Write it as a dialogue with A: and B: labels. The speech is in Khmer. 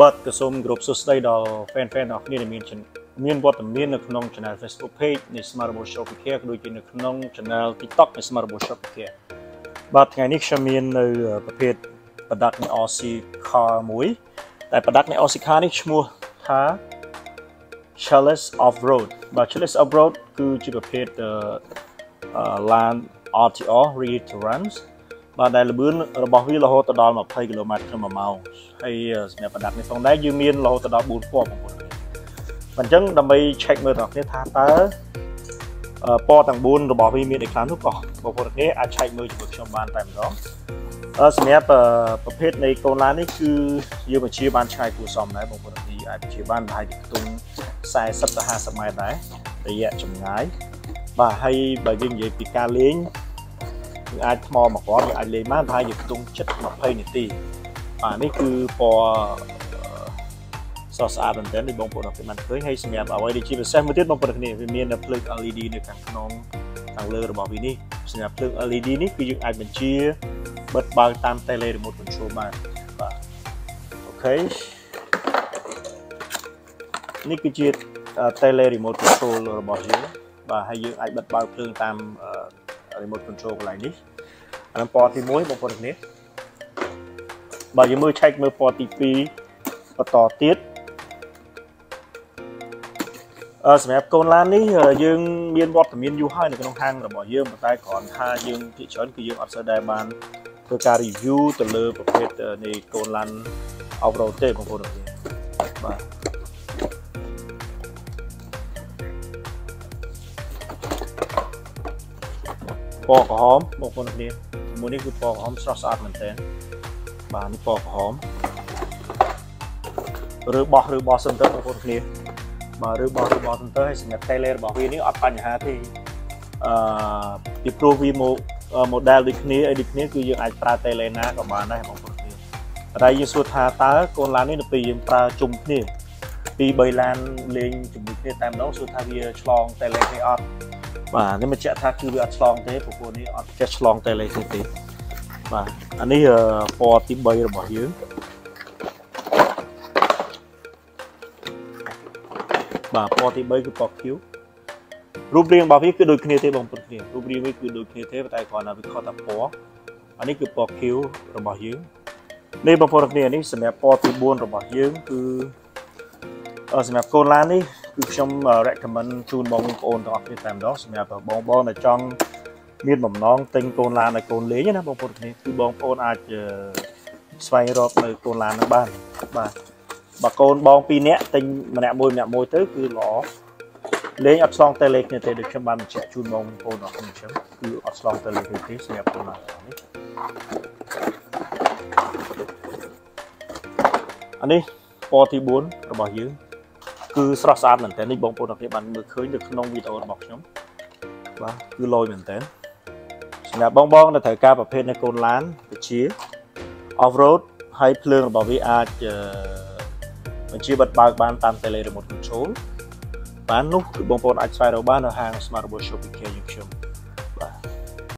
A: បាទក៏សូមគោរពសួស្តីដល់ fan fan របស់គ្នាដែលមានមានវត្តមាននៅក្នុង channel Facebook page នៃ Smart Robot Shop Care ក៏ដូចជានៅក្នុង channel TikTok នៃ Smart Robot Shop Care បាទថ្ងៃនេះខ្ញុំមាននៅប្រភេទ product នៃ RC car មួយតែ product នៃ RC car នេះឈ្មោះថា Chalice Off Road បាទ Chalice Off Road គឺជាប្រភេទ land RTR Ready to Runs បាទដែលល្បឿនរបស់វារហូតដល់20គីឡូម៉ែត្រក្នុង1ម៉ោងហើយសម្រាប់ប្រដាប់នេះផងដែរយើងមានរហូតដល់4ពណ៌បងប្អូនអញ្ចឹងដើម្បី check មើលដល់គ្នាថាតើពណ៌ទាំង4របស់វាមានអីខ្លះនោះក៏បងប្អូនគ្នាអាច check មើលជាមួយខ្ញុំបានតែម្ដងសម្រាប់ប្រភេទនៃកូនឡាននេះគឺយើងបញ្ជាបានឆ្ងាយគួរសមដែរបងប្អូនគ្នាអាចបញ្ជាបានប្រហែលជាខ្ទង់40ទៅ50ម៉ែត្រដែររយៈចម្ងាយបាទហើយបើយើងនិយាយពីការលេង យើងអាចថ្មមកគ្រាប់យើងអាចលេងបានប្រហែលជាខ្ទង់7 20នាទីបាទនេះគឺពណ៌ស្រស់ស្អាតមែនទែនដូចបងប្អូនអរគុណបានឃើញហើយសម្រាប់អ្វីដែលជាពិសេសមួយទៀតបងប្អូនគ្នាវាមានភ្លើង LED នៅខាងក្នុងខាងលើរបស់វានេះសម្រាប់ភ្លើង LED នេះគឺយើងអាចបញ្ជាបិទបើកតាម tele remote control បានបាទអូខេនេះគឺជា tele remote control របស់យើងបាទហើយយើងអាចបិទបើកភ្លើងតាម remote control កន្លែងនេះអានឹងពណ៌ទី1បងប្អូនគ្នាបាទយើងមើល check មើលពណ៌ទី2បន្តទៀតអឺសម្រាប់កូនឡាននេះយើងមានវត្តមានយូរហើយនៅក្នុងហាងរបស់យើងប៉ុន្តែគ្រាន់ថាយើងភាគច្រើនគឺយើងអត់សូវដែរបានធ្វើការ review ទៅលើប្រភេទនៃកូនឡាន off road ទេបងប្អូនបាទ ពណ៌ក្រហមបងប្អូនគ្នាមួយនេះគឺពណ៌ក្រហមស្រស់ស្អាតមែនទែនបាទនេះពណ៌ក្រហមឬបោះឬបោះសិនទៅបងប្អូនគ្នាបាទឬបោះឬបោះសិនទៅហើយសម្រាប់ tailor របស់វានេះអត់បញ្ហាទេអឺពីព្រោះវាមក model ដូចគ្នាអីដូចគ្នាគឺយើងអាចប្រើ tailor ណាក៏បានដែរបងប្អូនគ្នាតែយើងសួរថាតើកូនឡាននេះនៅពេលយើងប្រើជុំគ្នាពី3ឡានលេងជាមួយគ្នាតែម្ដងសួរថាវាឆ្លង tailor គ្នាអត់ បាទនេះបញ្ជាក់ថាគឺវាអត់ឆ្លងទេព្រោះនេះអត់ចេះឆ្លងតែលេខទេបាទអានេះពណ៌ទី3របស់យើងបាទពណ៌ទី3គឺពណ៌ Q រូបរាងរបស់វាគឺដូចគ្នាទេបងប្អូនគ្នារូបរាងវាគឺដូចគ្នាទេតែគ្រាន់តែវាខុសតែពណ៌អានេះគឺពណ៌ Q របស់យើងនេះបងប្អូនគ្នានេះសម្រាប់ពណ៌ទី4របស់យើងគឺសម្រាប់កូនឡាននេះ គឺខ្ញុំ recommend ជូនបងប្អូនទាំងអស់គ្នាតែម្ដងសម្រាប់បងប្អូនដែលចង់មានបំណងទិញកូនឡានឲ្យកូនលេងណាបងប្អូនគ្នាគឺបងប្អូនអាចស្វែងរកនៅកូនឡាននឹងបានបាទបើកូនបង2នាក់ទិញម្នាក់មួយម្នាក់មួយទៅគឺល្អលេងអត់ឆ្លងតែលេខគ្នាទេដូចខ្ញុំបានបញ្ជាក់ជូនបងប្អូនអរគុណខ្ញុំគឺអត់ឆ្លងតែលេខទេសម្រាប់កូនឡាននេះអានេះពណ៌ទី4របស់យើង គឺស្រស់ស្អាតមែនតើនេះបងប្អូនទាំងគ្នាបានមើលឃើញនៅក្នុងវីដេអូរបស់ខ្ញុំបាទគឺលយមែនតើសម្រាប់បងបងដែលត្រូវការប្រភេទនៃកូនឡានវិជា off road ហើយភ្លើងរបស់វាអាចបញ្ជាបិទបើកបានតាម tele remote control បាននោះគឺបងប្អូនអាចស្វែងរកបាននៅហាង Smart Robot Shop ពីយើងខ្ញុំ